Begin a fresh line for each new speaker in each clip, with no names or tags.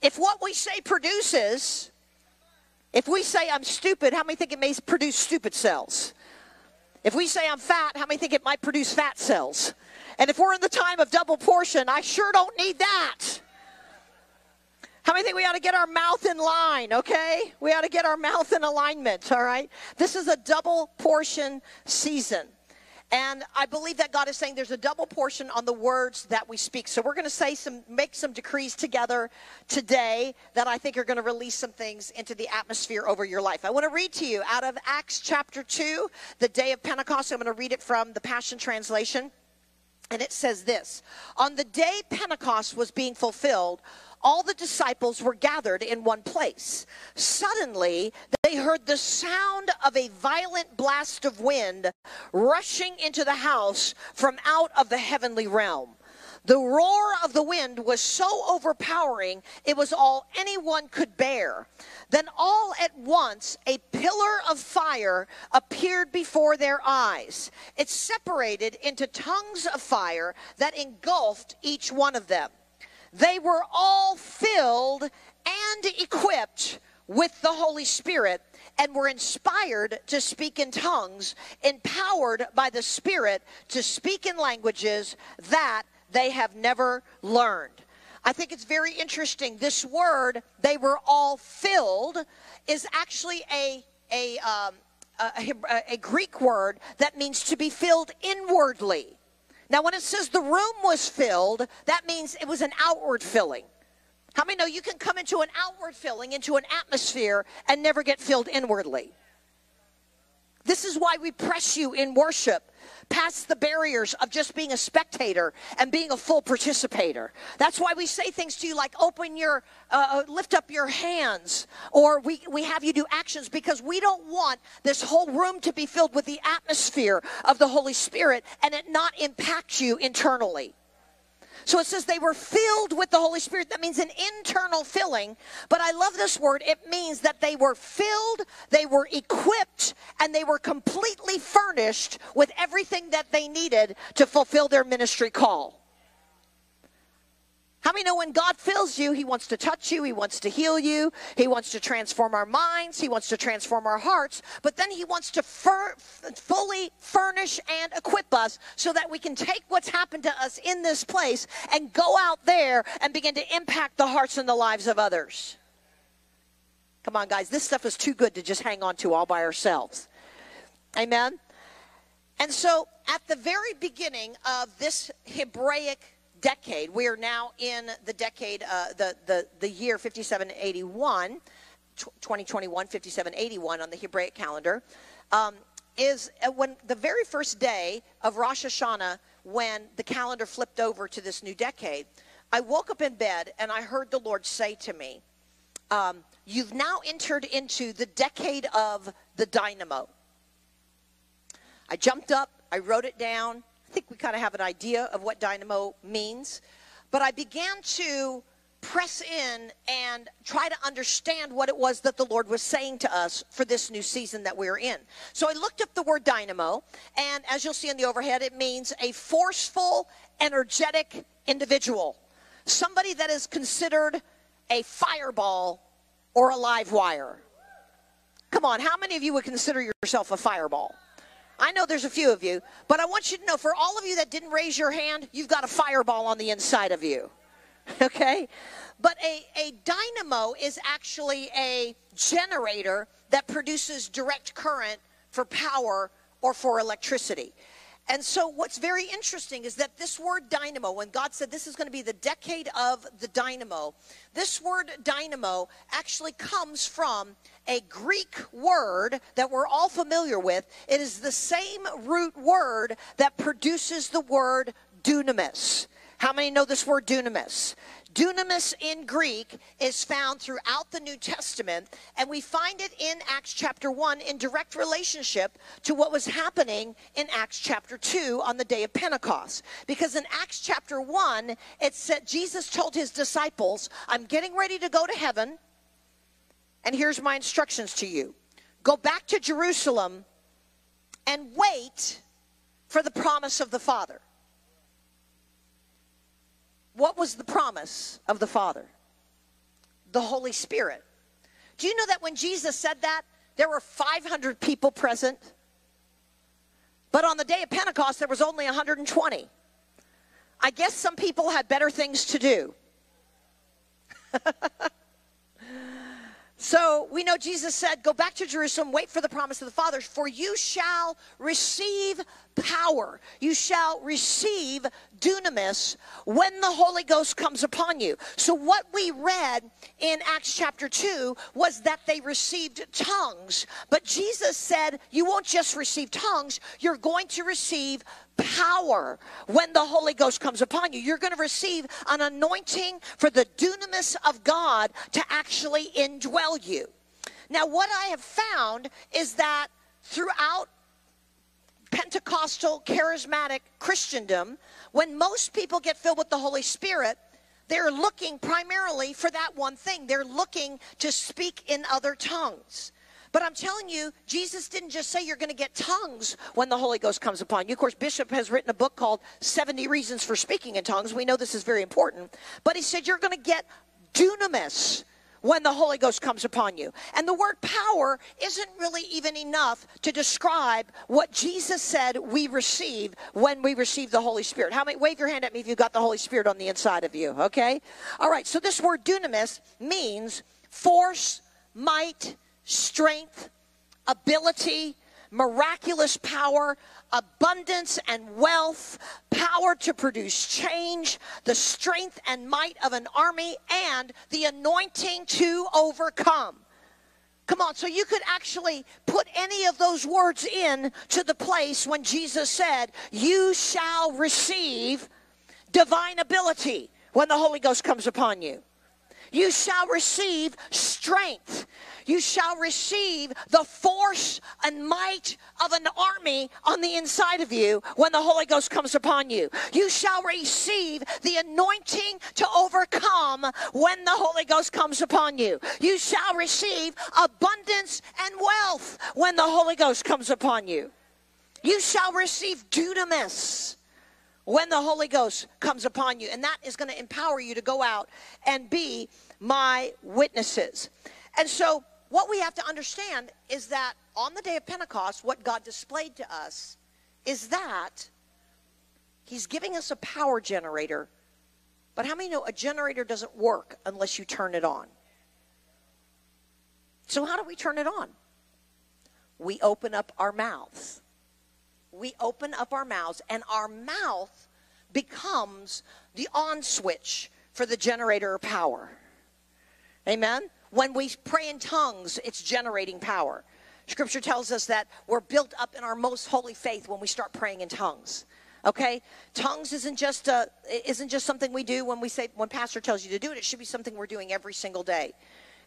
if what we say produces, if we say I'm stupid, how many think it may produce stupid cells? If we say I'm fat, how many think it might produce fat cells? And if we're in the time of double portion, I sure don't need that. How many think we ought to get our mouth in line, okay? We ought to get our mouth in alignment, all right? This is a double portion season. And I believe that God is saying there's a double portion on the words that we speak. So we're going to say some, make some decrees together today that I think are going to release some things into the atmosphere over your life. I want to read to you out of Acts chapter 2, the day of Pentecost. I'm going to read it from the Passion Translation. And it says this On the day Pentecost was being fulfilled, all the disciples were gathered in one place. Suddenly, they heard the sound of a violent blast of wind rushing into the house from out of the heavenly realm. The roar of the wind was so overpowering, it was all anyone could bear. Then, all at once, a pillar of fire appeared before their eyes. It separated into tongues of fire that engulfed each one of them. They were all filled and equipped with the Holy Spirit and were inspired to speak in tongues, empowered by the Spirit to speak in languages that they have never learned. I think it's very interesting. This word, they were all filled, is actually a, a, um, a, a, Greek word that means to be filled inwardly. Now, when it says the room was filled, that means it was an outward filling. How many know you can come into an outward filling, into an atmosphere, and never get filled inwardly? This is why we press you in worship past the barriers of just being a spectator and being a full participator. That's why we say things to you like open your, uh, uh, lift up your hands, or we, we have you do actions because we don't want this whole room to be filled with the atmosphere of the Holy Spirit and it not impact you internally. So it says they were filled with the Holy Spirit. That means an internal filling. But I love this word. It means that they were filled, they were equipped, and they were completely furnished with everything that they needed to fulfill their ministry call. How many know when God fills you, He wants to touch you, He wants to heal you, He wants to transform our minds, He wants to transform our hearts, but then He wants to fur- fully furnish and equip us so that we can take what's happened to us in this place and go out there and begin to impact the hearts and the lives of others. Come on, guys, this stuff is too good to just hang on to all by ourselves. Amen? And so, at the very beginning of this Hebraic decade. We are now in the decade, uh, the, the, the year 5781, 2021, 5781 on the Hebraic calendar, um, is uh, when the very first day of Rosh Hashanah, when the calendar flipped over to this new decade, I woke up in bed and I heard the Lord say to me, um, You've now entered into the decade of the dynamo. I jumped up, I wrote it down, I think we kind of have an idea of what dynamo means. But I began to press in and try to understand what it was that the Lord was saying to us for this new season that we're in. So I looked up the word dynamo, and as you'll see in the overhead, it means a forceful, energetic individual. Somebody that is considered a fireball or a live wire. Come on, how many of you would consider yourself a fireball? I know there's a few of you, but I want you to know for all of you that didn't raise your hand, you've got a fireball on the inside of you. Okay? But a, a dynamo is actually a generator that produces direct current for power or for electricity. And so, what's very interesting is that this word dynamo, when God said this is going to be the decade of the dynamo, this word dynamo actually comes from a Greek word that we're all familiar with. It is the same root word that produces the word dunamis. How many know this word dunamis? Dunamis in Greek is found throughout the New Testament, and we find it in Acts chapter 1 in direct relationship to what was happening in Acts chapter 2 on the day of Pentecost. Because in Acts chapter 1, it said Jesus told his disciples, I'm getting ready to go to heaven, and here's my instructions to you go back to Jerusalem and wait for the promise of the Father. What was the promise of the Father? the Holy Spirit. Do you know that when Jesus said that, there were 500 people present? But on the day of Pentecost, there was only 120. I guess some people had better things to do. We know Jesus said, Go back to Jerusalem, wait for the promise of the Father, for you shall receive power. You shall receive dunamis when the Holy Ghost comes upon you. So what we read in Acts chapter 2 was that they received tongues. But Jesus said, You won't just receive tongues, you're going to receive power when the Holy Ghost comes upon you. You're going to receive an anointing for the dunamis of God to actually indwell you. Now, what I have found is that throughout Pentecostal charismatic Christendom, when most people get filled with the Holy Spirit, they're looking primarily for that one thing. They're looking to speak in other tongues. But I'm telling you, Jesus didn't just say you're going to get tongues when the Holy Ghost comes upon you. Of course, Bishop has written a book called 70 Reasons for Speaking in Tongues. We know this is very important. But he said you're going to get dunamis when the Holy Ghost comes upon you. And the word power isn't really even enough to describe what Jesus said we receive when we receive the Holy Spirit. How many wave your hand at me if you've got the Holy Spirit on the inside of you, okay? All right, so this word dunamis means force, might, strength, ability, miraculous power, abundance and wealth, power to produce change, the strength and might of an army, and the anointing to overcome. Come on, so you could actually put any of those words in to the place when Jesus said, You shall receive divine ability when the Holy Ghost comes upon you. You shall receive strength you shall receive the force and might of an army on the inside of you when the Holy Ghost comes upon you. You shall receive the anointing to overcome when the Holy Ghost comes upon you. You shall receive abundance and wealth when the Holy Ghost comes upon you. You shall receive dunamis when the Holy Ghost comes upon you. And that is going to empower you to go out and be my witnesses. And so what we have to understand is that on the day of Pentecost, what God displayed to us is that He's giving us a power generator. But how many know a generator doesn't work unless you turn it on? So, how do we turn it on? We open up our mouths. We open up our mouths, and our mouth becomes the on switch for the generator of power. Amen? When we pray in tongues, it's generating power. Scripture tells us that we're built up in our most holy faith when we start praying in tongues. Okay, tongues isn't just a, isn't just something we do when we say when pastor tells you to do it. It should be something we're doing every single day.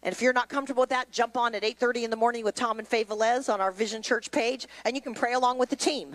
And if you're not comfortable with that, jump on at 8:30 in the morning with Tom and Faye Velez on our Vision Church page, and you can pray along with the team.